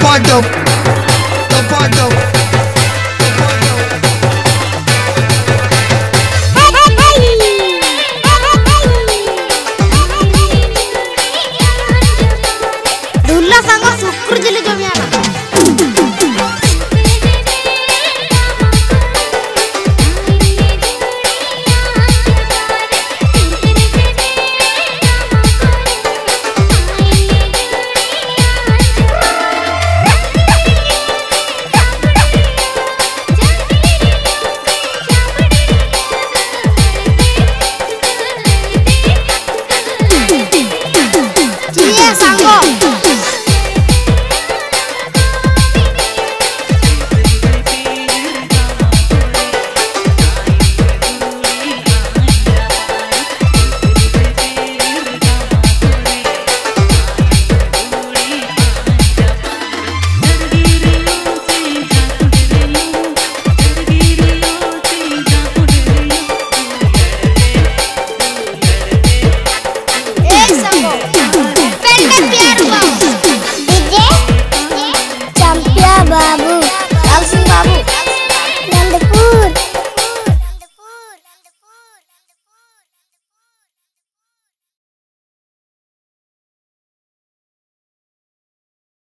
bottom, the bottom. संग शुक्र जिले जमिया 와! 어!